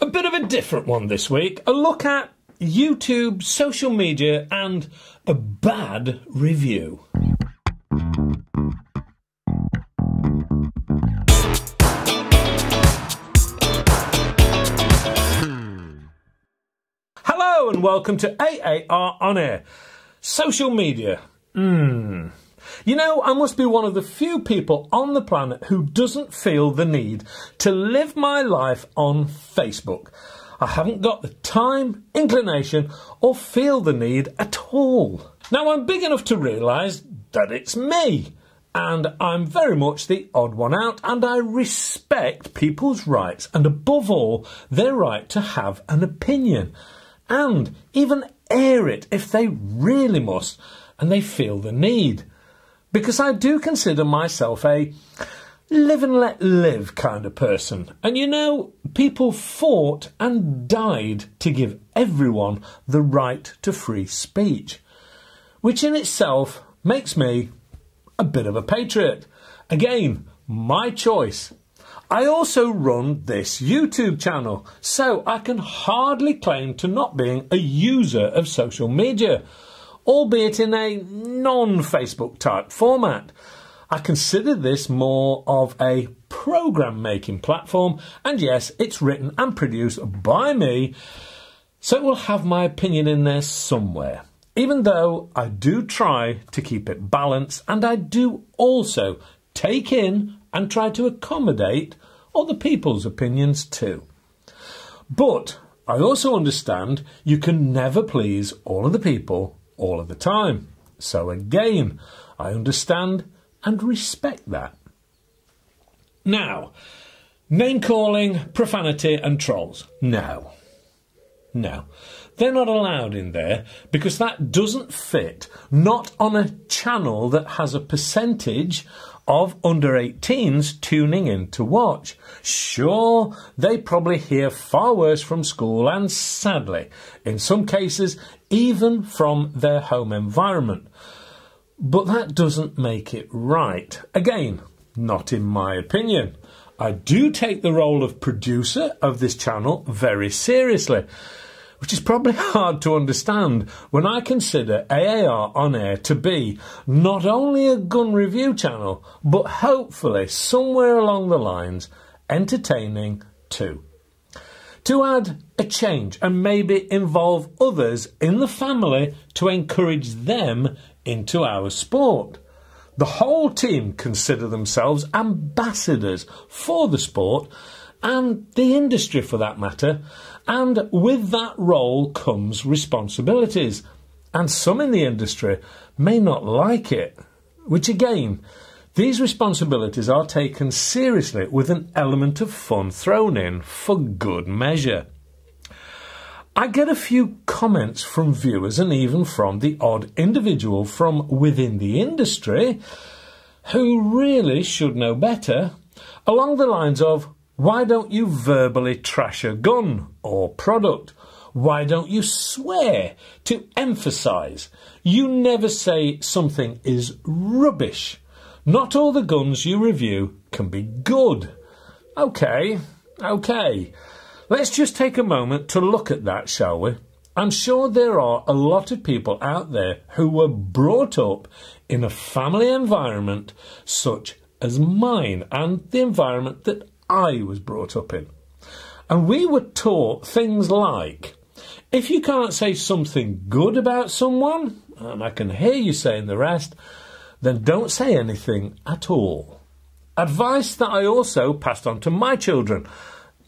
A bit of a different one this week. A look at YouTube, social media, and a bad review. Hello and welcome to AAR On Air. Social media. Hmm. You know, I must be one of the few people on the planet who doesn't feel the need to live my life on Facebook. I haven't got the time, inclination, or feel the need at all. Now, I'm big enough to realise that it's me, and I'm very much the odd one out, and I respect people's rights, and above all, their right to have an opinion, and even air it if they really must, and they feel the need because I do consider myself a live and let live kind of person. And you know, people fought and died to give everyone the right to free speech, which in itself makes me a bit of a patriot. Again, my choice. I also run this YouTube channel, so I can hardly claim to not being a user of social media albeit in a non Facebook type format. I consider this more of a program making platform, and yes, it's written and produced by me, so it will have my opinion in there somewhere. Even though I do try to keep it balanced, and I do also take in and try to accommodate other people's opinions too. But I also understand you can never please all of the people all of the time. So again, I understand and respect that. Now, name calling, profanity, and trolls. No. No. They're not allowed in there because that doesn't fit, not on a channel that has a percentage of under 18s tuning in to watch. Sure, they probably hear far worse from school and sadly, in some cases, even from their home environment. But that doesn't make it right. Again, not in my opinion. I do take the role of producer of this channel very seriously which is probably hard to understand when I consider AAR on air to be not only a gun review channel, but hopefully somewhere along the lines entertaining too. To add a change and maybe involve others in the family to encourage them into our sport. The whole team consider themselves ambassadors for the sport and the industry for that matter, and with that role comes responsibilities. And some in the industry may not like it, which again, these responsibilities are taken seriously with an element of fun thrown in for good measure. I get a few comments from viewers and even from the odd individual from within the industry who really should know better along the lines of, why don't you verbally trash a gun or product? Why don't you swear to emphasize? You never say something is rubbish. Not all the guns you review can be good. Okay, okay. Let's just take a moment to look at that, shall we? I'm sure there are a lot of people out there who were brought up in a family environment such as mine and the environment that I was brought up in. And we were taught things like if you can't say something good about someone, and I can hear you saying the rest, then don't say anything at all. Advice that I also passed on to my children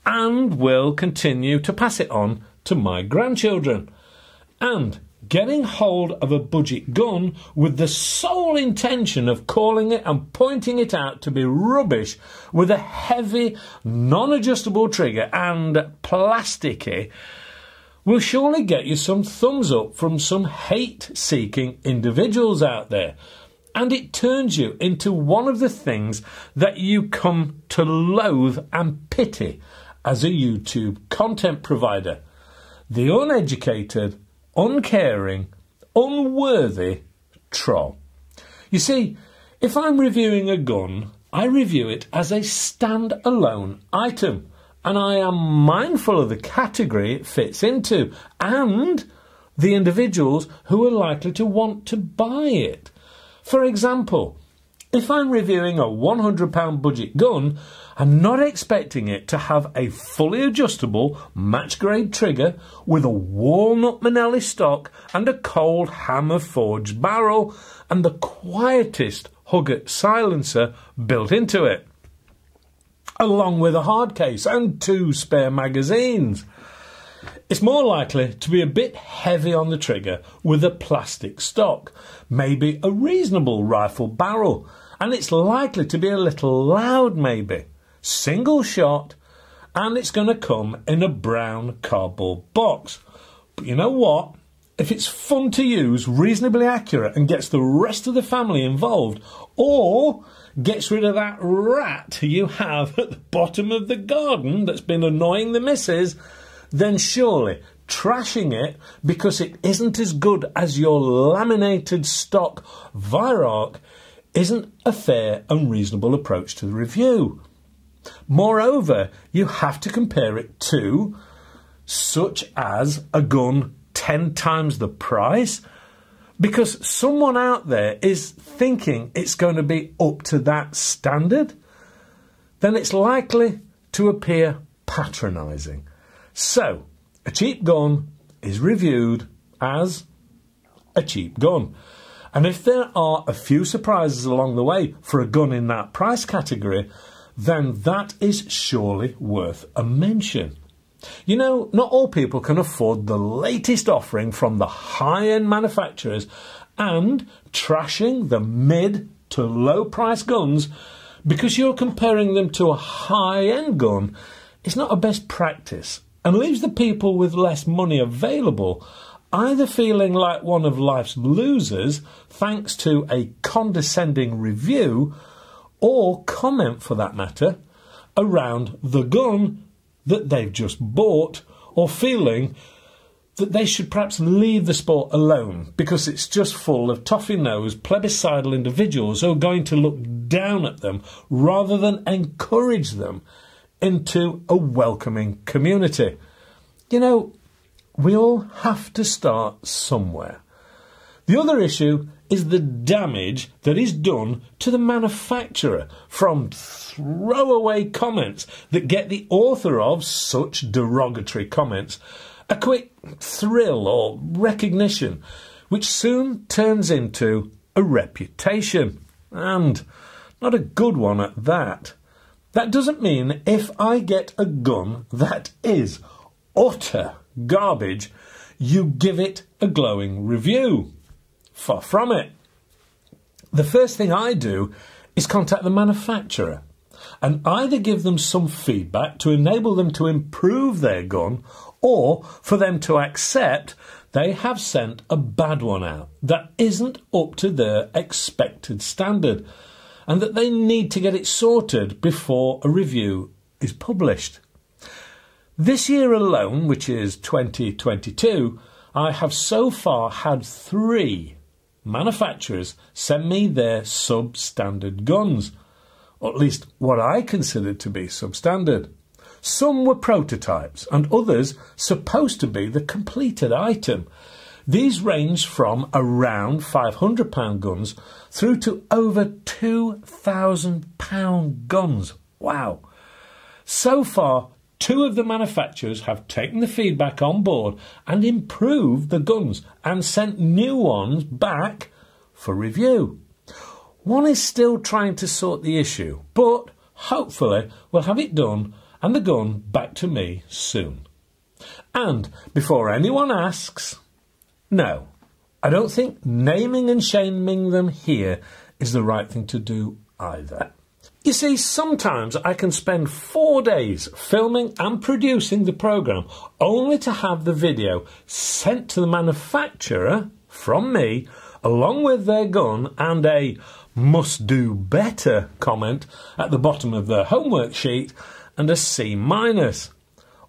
and will continue to pass it on to my grandchildren. And getting hold of a budget gun with the sole intention of calling it and pointing it out to be rubbish with a heavy, non adjustable trigger and plasticky will surely get you some thumbs up from some hate seeking individuals out there. And it turns you into one of the things that you come to loathe and pity as a YouTube content provider. The uneducated uncaring, unworthy troll. You see, if I'm reviewing a gun, I review it as a stand-alone item, and I am mindful of the category it fits into and the individuals who are likely to want to buy it. For example, if I'm reviewing a £100 budget gun, I'm not expecting it to have a fully adjustable match grade trigger with a walnut Minelli stock and a cold hammer forged barrel and the quietest Huggett silencer built into it, along with a hard case and two spare magazines. It's more likely to be a bit heavy on the trigger with a plastic stock, maybe a reasonable rifle barrel, and it's likely to be a little loud, maybe. Single shot, and it's going to come in a brown cardboard box. But you know what? If it's fun to use, reasonably accurate, and gets the rest of the family involved, or gets rid of that rat you have at the bottom of the garden that's been annoying the missus, then surely trashing it because it isn't as good as your laminated stock Weihrauch isn't a fair and reasonable approach to the review. Moreover, you have to compare it to such as a gun 10 times the price because someone out there is thinking it's going to be up to that standard, then it's likely to appear patronising. So, a cheap gun is reviewed as a cheap gun. And if there are a few surprises along the way for a gun in that price category, then that is surely worth a mention. You know, not all people can afford the latest offering from the high end manufacturers, and trashing the mid to low price guns because you're comparing them to a high end gun is not a best practice and leaves the people with less money available either feeling like one of life's losers thanks to a condescending review or comment for that matter around the gun that they've just bought or feeling that they should perhaps leave the sport alone because it's just full of toffee-nosed plebiscital individuals who are going to look down at them rather than encourage them into a welcoming community. You know, we all have to start somewhere. The other issue is the damage that is done to the manufacturer from throwaway comments that get the author of such derogatory comments a quick thrill or recognition, which soon turns into a reputation, and not a good one at that. That doesn't mean if I get a gun that is utter garbage, you give it a glowing review. Far from it. The first thing I do is contact the manufacturer and either give them some feedback to enable them to improve their gun or for them to accept they have sent a bad one out that isn't up to their expected standard and that they need to get it sorted before a review is published. This year alone, which is 2022, I have so far had three manufacturers send me their substandard guns, or at least what I considered to be substandard. Some were prototypes and others supposed to be the completed item, these range from around £500 guns through to over £2,000 guns. Wow. So far, two of the manufacturers have taken the feedback on board and improved the guns and sent new ones back for review. One is still trying to sort the issue, but hopefully we'll have it done and the gun back to me soon. And before anyone asks, no, I don't think naming and shaming them here is the right thing to do either. You see, sometimes I can spend four days filming and producing the programme only to have the video sent to the manufacturer from me along with their gun and a must do better comment at the bottom of their homework sheet and a C minus.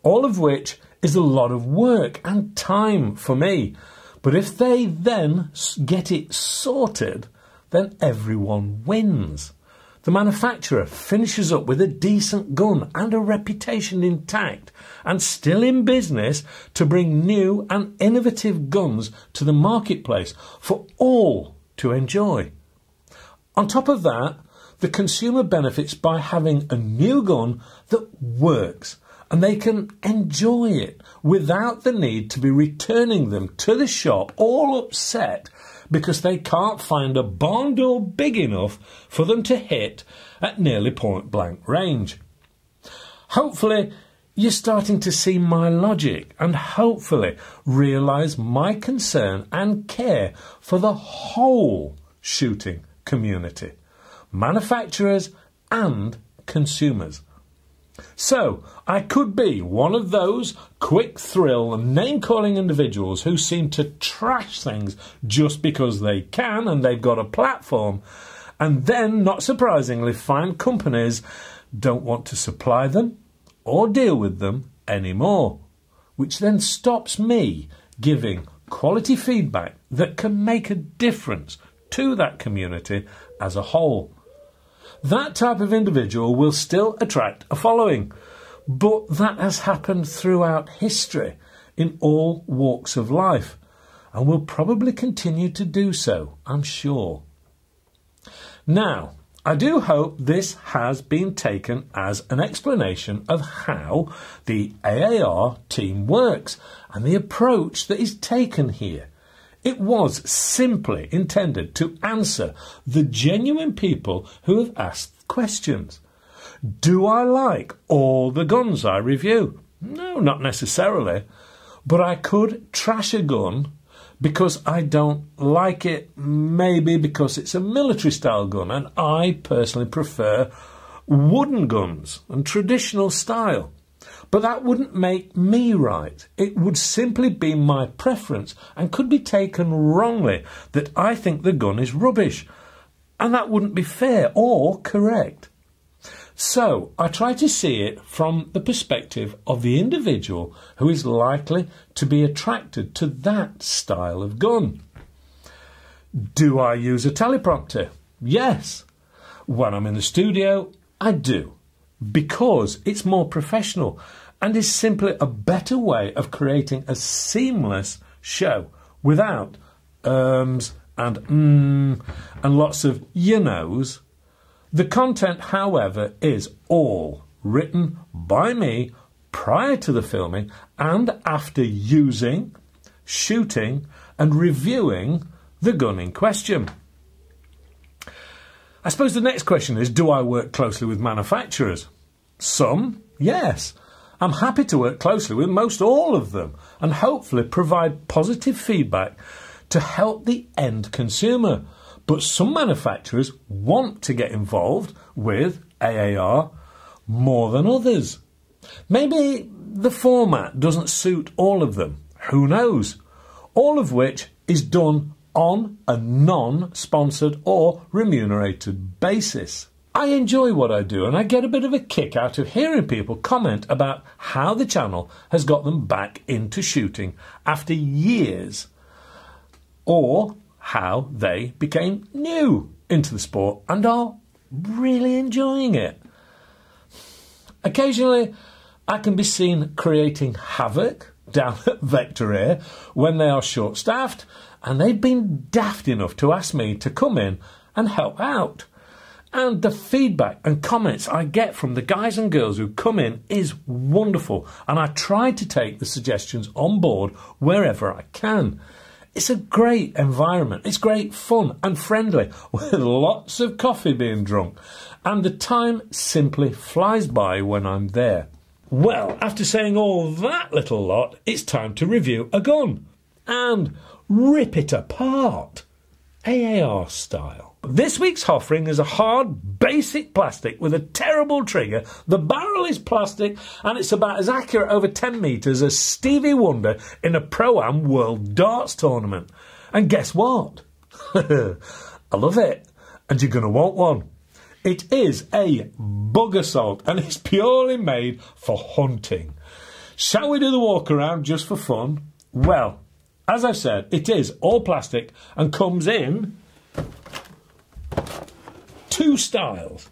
All of which is a lot of work and time for me but if they then get it sorted, then everyone wins. the manufacturer finishes up with a decent gun and a reputation intact and still in business to bring new and innovative guns to the marketplace for all to enjoy. On top of that, the consumer benefits by having a new gun that works and they can enjoy it without the need to be returning them to the shop all upset because they can't find a barn door big enough for them to hit at nearly point blank range. Hopefully, you're starting to see my logic and hopefully realise my concern and care for the whole shooting community, manufacturers and consumers. So, I could be one of those quick thrill and name calling individuals who seem to trash things just because they can and they've got a platform, and then, not surprisingly, find companies don't want to supply them or deal with them anymore, which then stops me giving quality feedback that can make a difference to that community as a whole. That type of individual will still attract a following, but that has happened throughout history in all walks of life and will probably continue to do so, I'm sure. Now, I do hope this has been taken as an explanation of how the AAR team works and the approach that is taken here. It was simply intended to answer the genuine people who have asked questions. Do I like all the guns I review? No, not necessarily. But I could trash a gun because I don't like it, maybe because it's a military style gun, and I personally prefer wooden guns and traditional style. But that wouldn't make me right. It would simply be my preference and could be taken wrongly that I think the gun is rubbish. And that wouldn't be fair or correct. So I try to see it from the perspective of the individual who is likely to be attracted to that style of gun. Do I use a teleprompter? Yes. When I'm in the studio, I do. Because it's more professional and is simply a better way of creating a seamless show without ums and mm and lots of you knows the content, however, is all written by me prior to the filming and after using, shooting, and reviewing the gun in question. I suppose the next question is Do I work closely with manufacturers? Some, yes. I'm happy to work closely with most all of them and hopefully provide positive feedback to help the end consumer but some manufacturers want to get involved with AAR more than others. Maybe the format doesn't suit all of them. Who knows? All of which is done on a non sponsored or remunerated basis. I enjoy what I do and I get a bit of a kick out of hearing people comment about how the channel has got them back into shooting after years or how they became new into the sport and are really enjoying it. Occasionally, I can be seen creating havoc down at Vector Air when they are short staffed, and they've been daft enough to ask me to come in and help out. And the feedback and comments I get from the guys and girls who come in is wonderful, and I try to take the suggestions on board wherever I can. It's a great environment. It's great fun and friendly with lots of coffee being drunk. And the time simply flies by when I'm there. Well, after saying all that little lot, it's time to review a gun and rip it apart. AAR style. This week's Hofring is a hard, basic plastic with a terrible trigger. The barrel is plastic and it's about as accurate over 10 metres as Stevie Wonder in a Pro Am World Darts tournament. And guess what? I love it. And you're going to want one. It is a Bug-A-Salt and it's purely made for hunting. Shall we do the walk around just for fun? Well, as I've said, it is all plastic and comes in two styles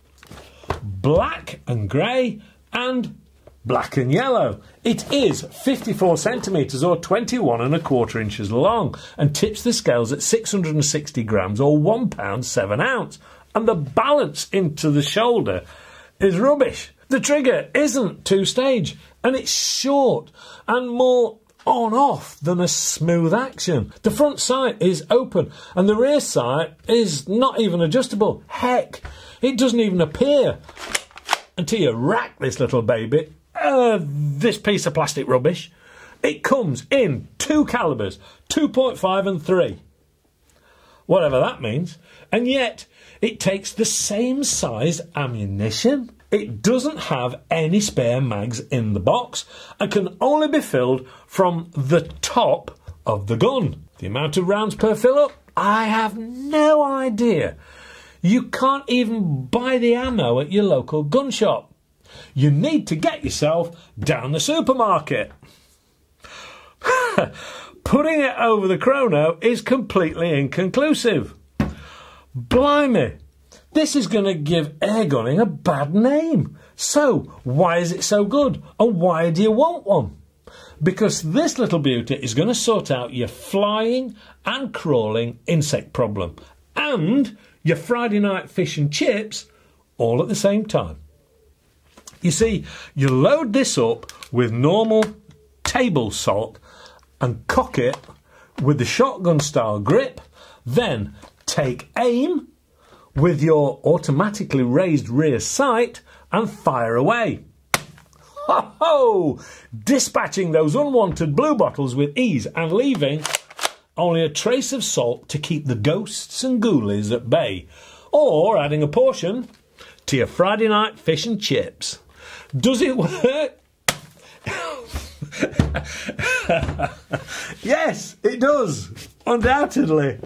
black and grey and black and yellow. It is 54 centimetres or 21 and a quarter inches long and tips the scales at 660 grams or one pound seven ounce. And the balance into the shoulder is rubbish. The trigger isn't two stage and it's short and more on off than a smooth action. The front sight is open and the rear sight is not even adjustable. Heck, it doesn't even appear until you rack this little baby. Uh, this piece of plastic rubbish. It comes in two calibers, 2.5 and 3. Whatever that means. And yet, it takes the same size ammunition. It doesn't have any spare mags in the box and can only be filled from the top of the gun. The amount of rounds per fill up? I have no idea. You can't even buy the ammo at your local gun shop. You need to get yourself down the supermarket. Putting it over the chrono is completely inconclusive. Blimey, this is going to give air gunning a bad name. So, why is it so good? And why do you want one? Because this little beauty is going to sort out your flying and crawling insect problem and your Friday night fish and chips all at the same time. You see, you load this up with normal table salt and cock it with the shotgun style grip, then take aim with your automatically raised rear sight and fire away. Ho ho! Dispatching those unwanted blue bottles with ease and leaving only a trace of salt to keep the ghosts and ghoulies at bay, or adding a portion to your Friday night fish and chips. Does it work? yes, it does, undoubtedly.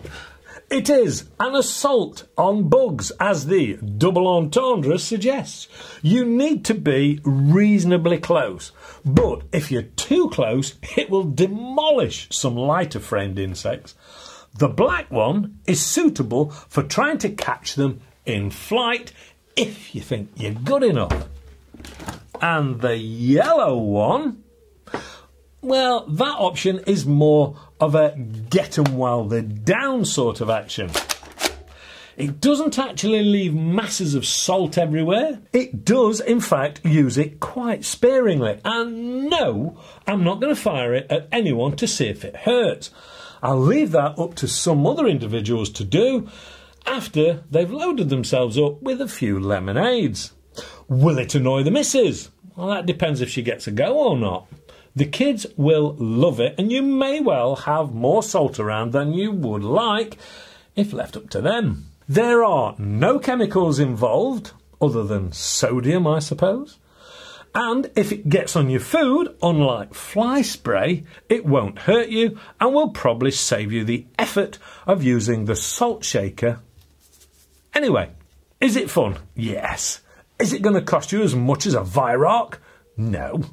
It is an assault on bugs, as the double entendre suggests. You need to be reasonably close, but if you're too close, it will demolish some lighter framed insects. The black one is suitable for trying to catch them in flight if you think you're good enough. And the yellow one well, that option is more of a get 'em while they're down sort of action. It doesn't actually leave masses of salt everywhere. It does, in fact, use it quite sparingly. And no, I'm not going to fire it at anyone to see if it hurts. I'll leave that up to some other individuals to do after they've loaded themselves up with a few lemonades. Will it annoy the missus? Well, that depends if she gets a go or not. The kids will love it, and you may well have more salt around than you would like if left up to them. There are no chemicals involved, other than sodium, I suppose. And if it gets on your food, unlike fly spray, it won't hurt you and will probably save you the effort of using the salt shaker. Anyway, is it fun? Yes. Is it going to cost you as much as a Weihrauch? No.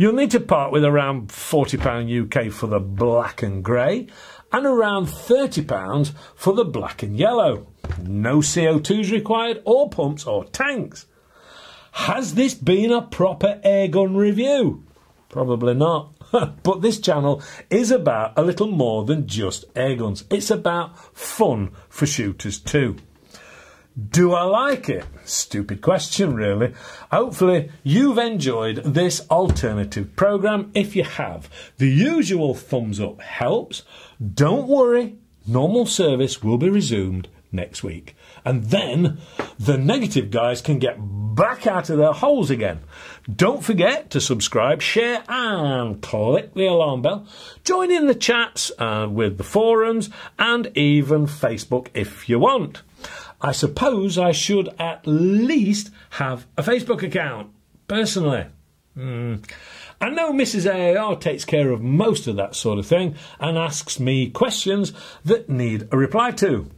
You'll need to part with around £40 UK for the black and grey and around £30 for the black and yellow. No CO2s required or pumps or tanks. Has this been a proper airgun review? Probably not. but this channel is about a little more than just airguns. It's about fun for shooters too. Do I like it? Stupid question, really. Hopefully, you've enjoyed this alternative program. If you have, the usual thumbs up helps. Don't worry, normal service will be resumed next week. And then the negative guys can get back out of their holes again. Don't forget to subscribe, share, and click the alarm bell. Join in the chats uh, with the forums and even Facebook if you want. I suppose I should at least have a Facebook account, personally. Mm. I know Mrs. AAR takes care of most of that sort of thing and asks me questions that need a reply to.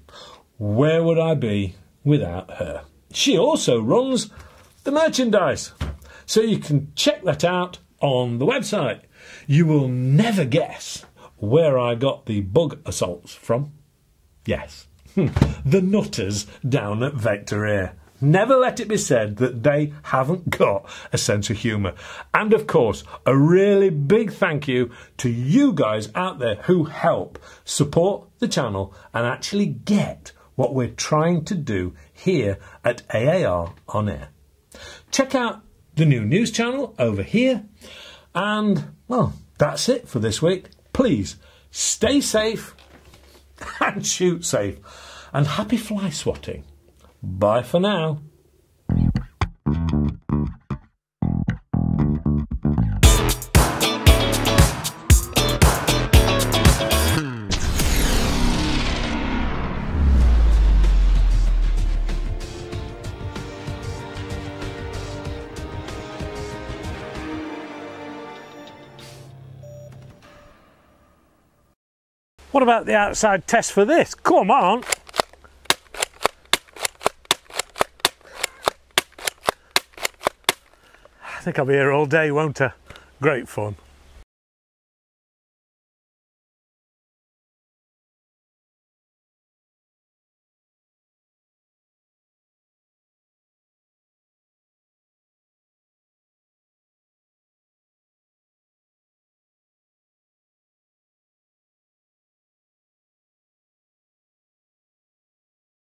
Where would I be without her? She also runs the merchandise, so you can check that out on the website. You will never guess where I got the Bug-A-Salts from. Yes. Hmm. the nutters down at Vector Air. Never let it be said that they haven't got a sense of humour. And of course, a really big thank you to you guys out there who help support the channel and actually get what we're trying to do here at AAR On Air. Check out the new news channel over here. And, well, that's it for this week. Please stay safe and shoot safe. And happy fly swatting. Bye for now. What about the outside test for this? Come on. I think I'll be here all day, won't I? Great fun.